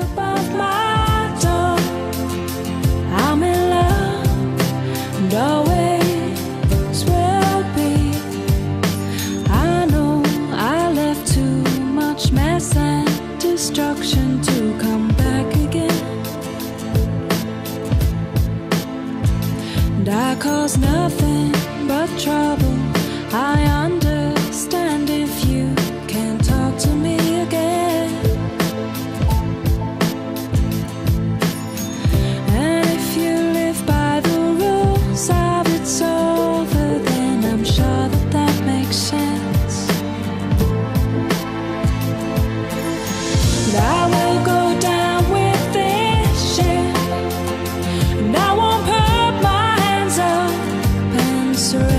above my door. I'm in love and always will be. I know I left too much mess and destruction to come back again. And I caused nothing surrender.